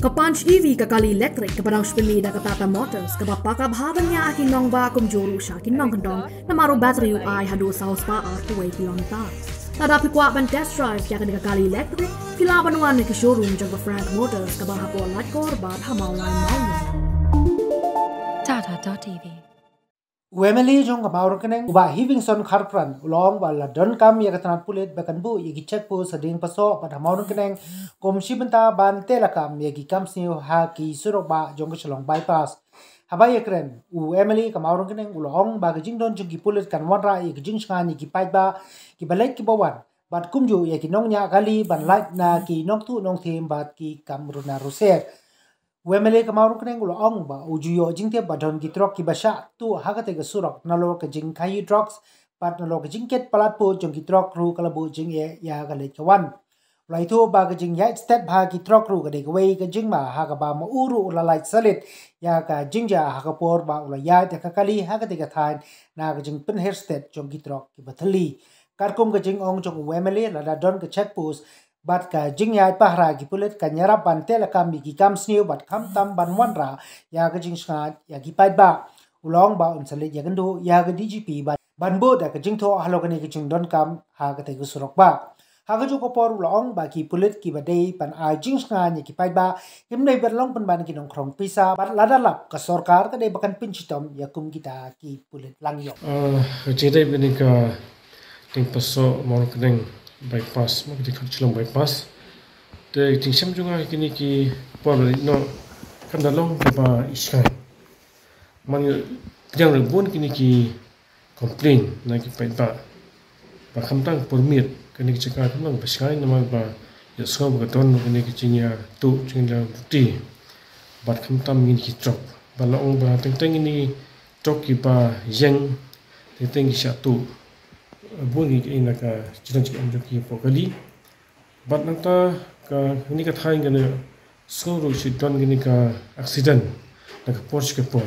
Kapanch EV kakali elektrik kepada uspili da Tata Motors. Ke bapa bhavannya akin nong ba kum joru sha kin nong kandong na maru battery UI hadu saus pa ar tuwe kilomita. Tada pikwa ban test drive ya kan kakali elektrik kila banuan ke showroom jang Frank Motors. Ke bahapo lat kor ba hamau line mau. Tata.tv Wemeli jong kamau keneng uba Hivinson Kharpran ulong ba la don kam ya katanat pulit bakan bu ya gi check po sading paso pada mau keneng kom shibenta ban tela kam ya gi kam sniu ha ki surok ba jong chalong bypass. Haba ya kren u Emily kamau keneng ulong ba gi jingdon jong gi pulit kan wadra ya gi jing shkan ya gi pai ba ki balek ki bawan bat kumju ya gi nong nya kali ban light na ki nong tu nong thim bat ki kam runa ruset Wemele ka maurung kene ngulo ong ba uju yo jing te badon ki trok ki basha tu haga te surok. Na lo ka jing kai drugs pat na lo ka jing ket palat po jong ki trok ru kala bu jing ye ya ga le kawan lai tu ba ka jing ya step ba ki trok ru ka de ka wei ka jing ma ha ka ba ma uru la lai salit. Ya ka jing ja ha ka por ba ula ya te ka kali ha ka te ka thain na ka jing pin hair step jong ki trok ki bathali kar kum ka jing ong jong wemele la da don ka check post bat ka jing ya pa hra gi pulet ka nyara ban te la kam gi kam sniu bat kam tam ban wan ra ya ga jing sha ya gi pai ba. Ulong ba un sale ya gando ya ga dgp ba. Ban bo da ka jing tho halo ga ni gi jing don kam ha ga te gu surok ba. Ha ga ju ko por ulong ba ki pulet ki ba dei pan a jing sha ni ki pai ba. Kim nei ber long pan ban ki nong krong pisa bat la da lap ka sarkar ka dei bakan pin chitom ya kum kita ki pulet lang yo. Uh jidai bini ka ting paso mor kdeng bypass mo kita kan cilong bypass. Te ting sam juga kini ki por no kan dalong ke ba iskai man yang rebun kini ki complain na ki pa ba ba kham tang permit kini ki cakap kan ba iskai nama ba ya so ba ton kini ki cinya tu cinya ti. Ba kham tam kini ki drop ba long ba teng teng ini drop ki ba yang teng teng ki satu bunyi ke ina ka chidang chik amjo ki po kali bat nanta ka ni ka thai ngane so ro shi don ni ka accident na ka por ke por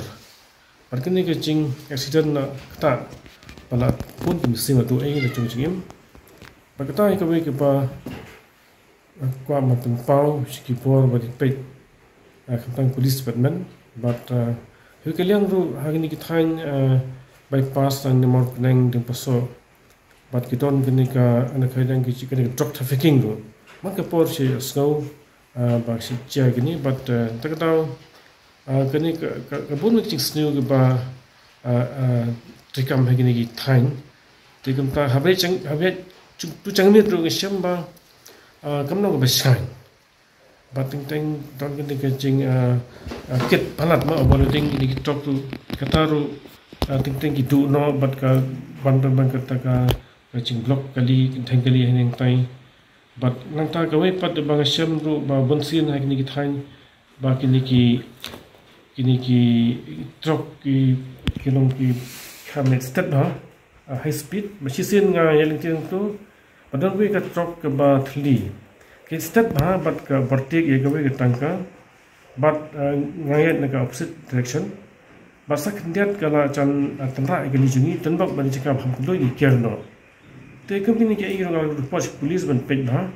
par ke ni ka ching accident na ta pala pun ki sim tu ai da chung chim pa ka tai ka we ke pa kwa ma tum pau shi ki por ba di pe a ka tang police department but hu ke liang ru ha ni ki thai bypass and the more nang ding paso bat ki don gni ka ana khaidan ki chi ka drug trafficking ro ma ka por shi snow ba shi cha gni but ta ka taw gni ka bon ki snow ge ba trikam gni ki thain trikam ta ha be chang ha habe tu chang mi ro ge sham ba kam no ba shang ba ting ting don gni ka ching kit palat ma ba lo ding ni ki tok tu ka kataru ting ting ki du no bat ka ban ban ka ta ka ching block kali thang kali hay nang tay but nang ta ka wei pat ba ga sham ru, ba bon sin ha kini ki thain. Ba kini ki kini ki drop ki ki ki kam step ha high speed. Ma chi sin nga yeling tin tu. Ba dang wei ka drop ka ba thli. Ki step ha, but ka vertic ye ka wei ka tang ka but uh, nga yet na ka opposite direction. Ba sak ndiat ka la chan tamra ka ni jungi tan ba ba ni ka ham ko do ni ker no te kum kini ke iro ngal report police ban pej ba?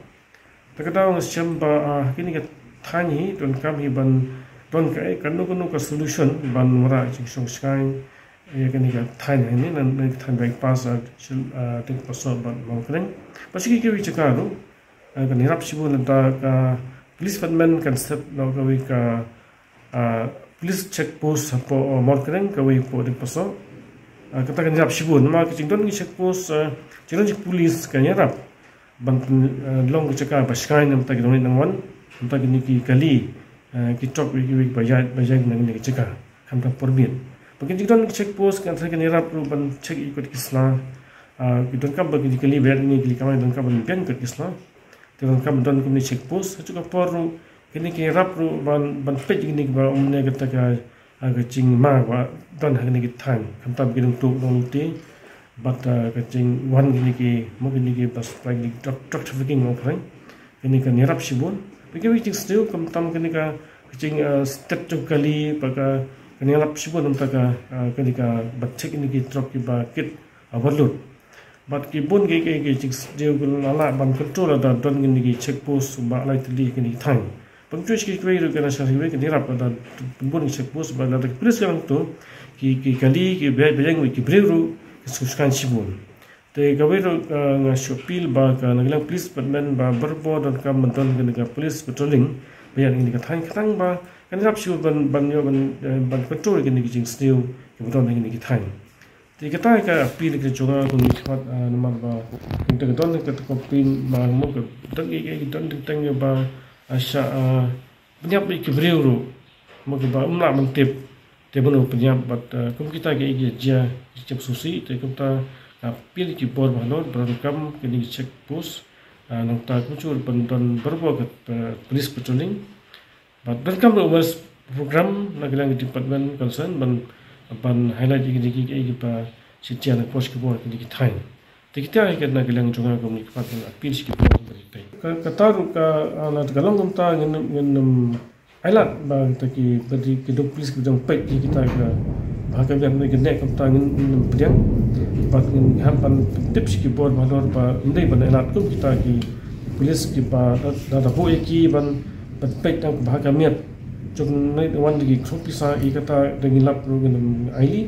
Ta ka daw sham ba kini ke thani don kam hi ban don ka e kanu kanu ka solution ban mara chi song sky. Ye kini ka thain ni nan ni thain bai pass a chil te paso ban mang kren pa chi ke wi cha ka ro ka ni rap shibu na ta ka police department kan step no ka wi ka police check post po mor kren ka wi po de paso kata kan rap shibu nama ke jingdon ki check post jingdon jik police kan ya rap ban long ke chaka baskai nam ta gidon nang wan nam ta gini ki kali ki tok wi wi bajai bajai nang ni chaka kam ta permit bakin jingdon ki check post kan ta kan rap ru ban check ikut kisla gidon kam bagi di kali ber ni ki kamai don kam ban ben ke kisla don kam don kum ni check post chuka por ru kini ki rap ru ban ban pej ni ba umne ka ta ka aga ching ma wa don ha ni time kam tam gi tu dong ti. But uh, ka ching one gi ki, mo gi ki bas like ni cái này trafficking mo phai. Ni ka nirap shibun bi ki ching still kam tam gi ni ka ching step to kali pa ka ni rap shibun chúng ta ka ka ni ka uh, bắt check ni ki truck ki ba kit overload but ki bun cái ki ki ching still gi la la ban control da don gi ni ki check post ba lai ti đi ki ni time pengcuci ki kwe ru kana syari we kini rap pada pun ki sepus pada tak pres kan tu ki ki kali ki be be yang ki suskan sibun te gawe ru nga shopil ba ka naglang police department ba berbo dan ka menton kini ka police patrolling bayan ini ka thang thang ba kan rap shu ban ban yo ban ban patrol kini ki jing stiu ki beton ini ki thang thì cái tay cái pin cái chỗ nào cũng bị phát nó mà bà những cái đó cái cái pin mà một asa penyap cái beriu ru một cái bà um nak mentip benar penyap but kum kita cái cái dia cep susi thì kum ta pin cái bor mà nó baru kam cái ni check post nang ta kucur penonton berbo ke police patrolling but dan kam program nak bilang department concern ban ban highlight iki diki iki pa si tiana pos ki bor ki thai te ki tai ka na gelang chunga ko ni pa kan apil si ki bor bari pe ka ka ta ru ka ana ta galang kum ta ngin ngin highlight ba ta ki bari ki dok please ki dong pe ki ta ka ba ka bian ni ne kum ta ngin ngin priang pa ngin han pan tip si ki bor ba ba ndai ban highlight kum ki ta ki police ki pa da da bo ki ban ban pe ta ba ka miat chung nai wan di khop pisa i kata dengan lap ro dengan aili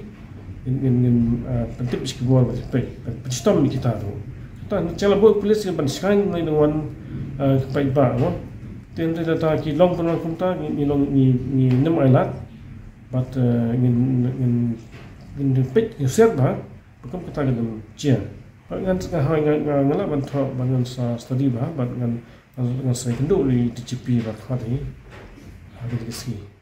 in in in pentip ski bol ba pe pistom mi kita ro ta chala bo police ban skan nai dengan pai ba mo tem de ta ki long pun kum ta ni long ni ni nem ai lat but ngin ngin ngin pe ni set ba bukan kita dengan cia ngan ngan hai ngan ngan la ban tho ban sa study ba ban ngan ngan sai kendo li di gp ba khadi Hadi di sini.